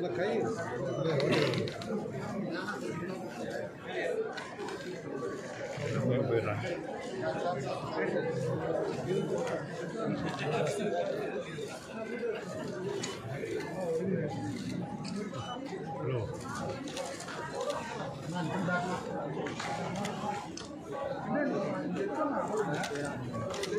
那可以，没有没有。没有回来。Hello。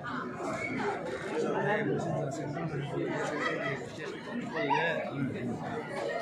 嗯。好的